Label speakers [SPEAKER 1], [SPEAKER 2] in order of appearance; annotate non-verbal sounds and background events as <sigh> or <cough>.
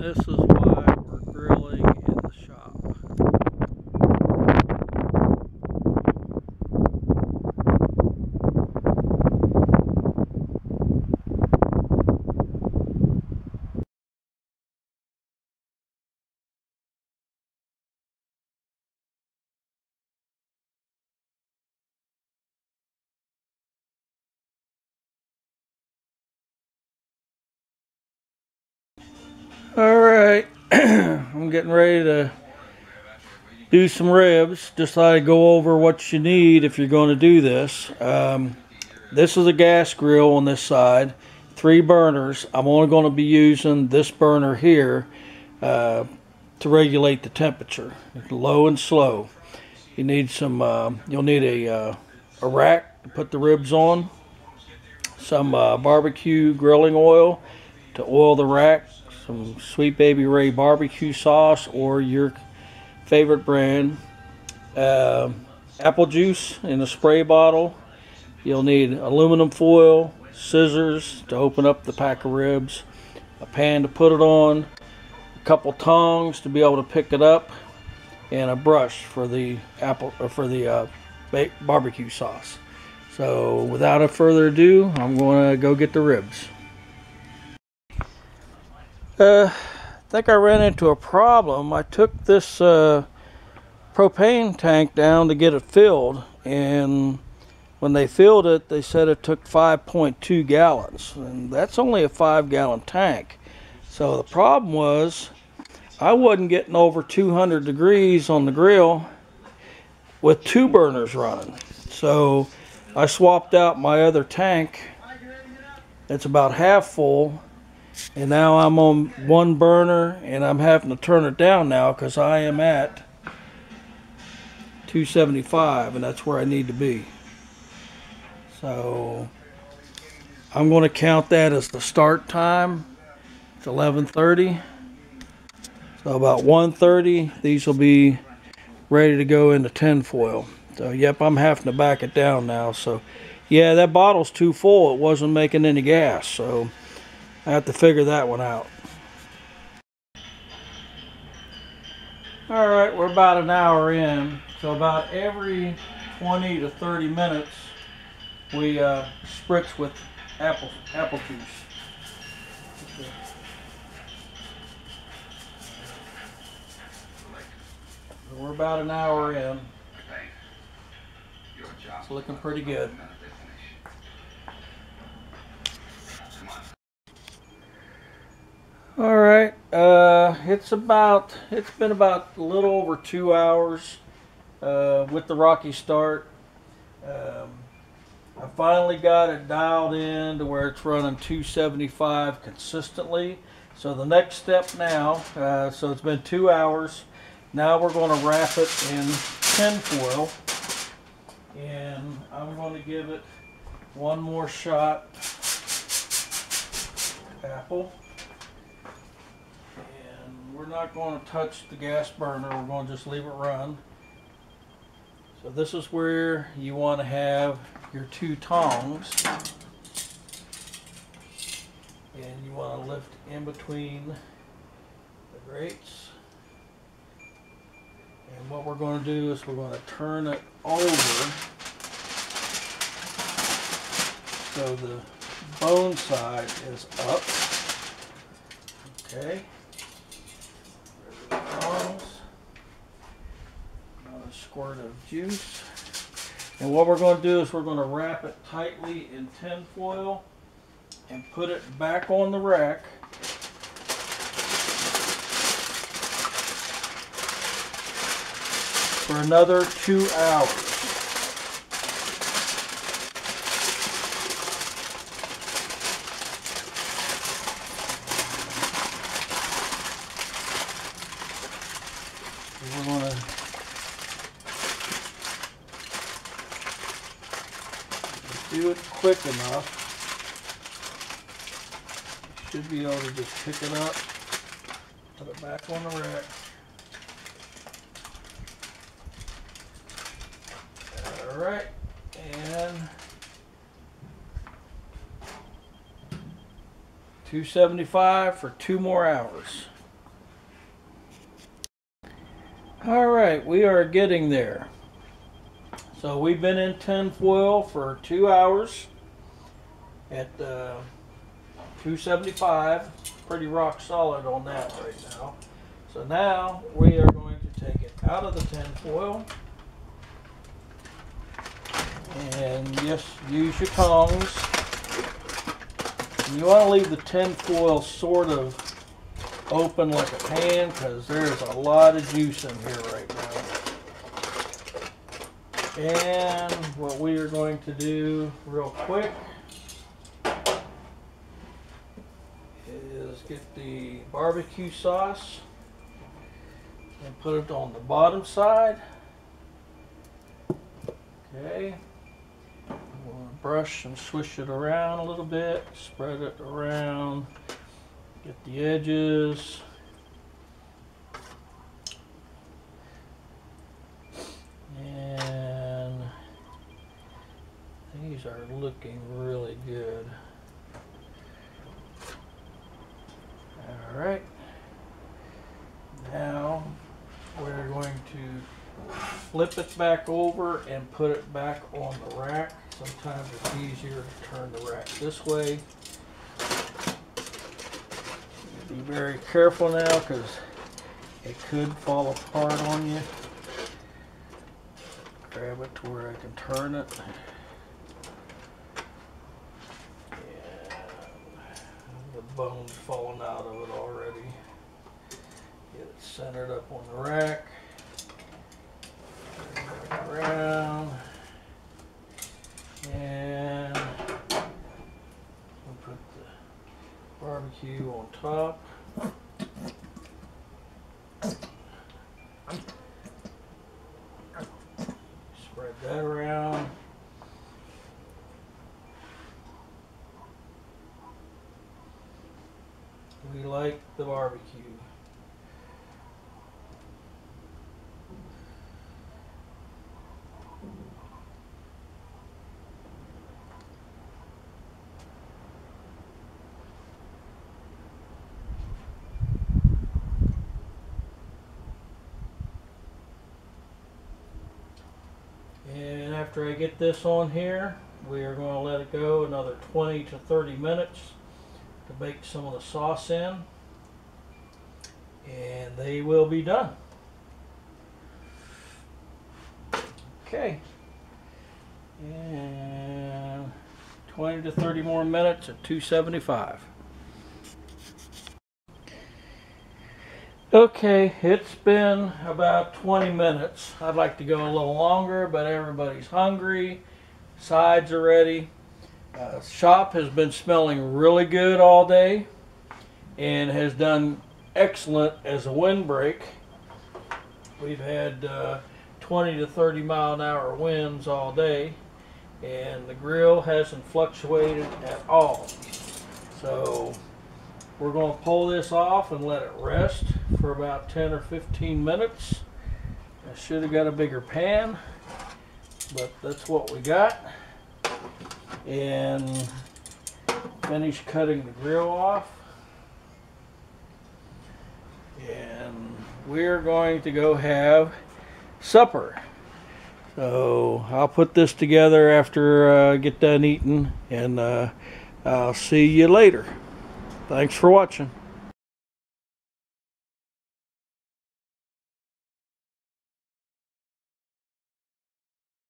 [SPEAKER 1] This is why we're grilling in the shop. All right, <clears throat> I'm getting ready to do some ribs. Just thought I'd go over what you need if you're going to do this. Um, this is a gas grill on this side, three burners. I'm only going to be using this burner here uh, to regulate the temperature, low and slow. You need some. Uh, you'll need a uh, a rack to put the ribs on, some uh, barbecue grilling oil to oil the rack, some Sweet Baby Ray barbecue sauce or your favorite brand, uh, apple juice in a spray bottle. You'll need aluminum foil, scissors to open up the pack of ribs, a pan to put it on, a couple tongs to be able to pick it up, and a brush for the apple uh, for the uh, barbecue sauce. So, without a further ado, I'm going to go get the ribs. Uh, I think I ran into a problem. I took this uh, propane tank down to get it filled, and when they filled it, they said it took 5.2 gallons, and that's only a five gallon tank. So the problem was I wasn't getting over 200 degrees on the grill with two burners running. So I swapped out my other tank. It's about half full and now I'm on one burner and I'm having to turn it down now because I am at 275 and that's where I need to be. So I'm going to count that as the start time. It's 11:30. So about 1:30 these will be ready to go into tinfoil. So yep, I'm having to back it down now. So yeah, that bottle's too full. It wasn't making any gas. So I have to figure that one out. All right, we're about an hour in. So about every 20 to 30 minutes, we uh, spritz with apple apple juice. We're about an hour in. It's looking pretty good. All right, uh, it's about, it's been about a little over two hours uh, with the rocky start. Um, I finally got it dialed in to where it's running 275 consistently. So the next step now, uh, so it's been two hours. Now we're going to wrap it in tin foil. And I'm going to give it one more shot. Apple we're not going to touch the gas burner. We're going to just leave it run. So this is where you want to have your two tongs. And you want to lift in between the grates. And what we're going to do is we're going to turn it over so the bone side is up. Okay. Squirt of juice. And what we're going to do is we're going to wrap it tightly in tin foil and put it back on the rack. For another two hours. do it quick enough, should be able to just pick it up, put it back on the rack. Alright, and 275 for two more hours. Alright, we are getting there. So we've been in tinfoil for two hours at uh, 275. Pretty rock solid on that right now. So now we are going to take it out of the tinfoil. And just use your tongs. You want to leave the tinfoil sort of open like a pan because there's a lot of juice in here right now. And what we are going to do real quick is get the barbecue sauce and put it on the bottom side. Okay. We'll brush and swish it around a little bit, spread it around, get the edges. And these are looking really good. All right. Now we're going to flip it back over and put it back on the rack. Sometimes it's easier to turn the rack this way. Be very careful now because it could fall apart on you. Grab it to where I can turn it. And the bone's falling out of it already. Get it centered up on the rack. Around. And we'll put the barbecue on top. Spread that around. We like the barbecue. And after I get this on here, we are going to let it go another 20 to 30 minutes to bake some of the sauce in. And they will be done. Okay. And 20 to 30 more minutes at 275. Okay, it's been about 20 minutes. I'd like to go a little longer, but everybody's hungry. Sides are ready. Uh, shop has been smelling really good all day and has done excellent as a windbreak. We've had uh, 20 to 30 mile an hour winds all day and the grill hasn't fluctuated at all. So we're going to pull this off and let it rest for about 10 or 15 minutes. I should have got a bigger pan, but that's what we got. And finish cutting the grill off. And we're going to go have supper. So I'll put this together after I uh, get done eating and uh, I'll see you later. Thanks for watching.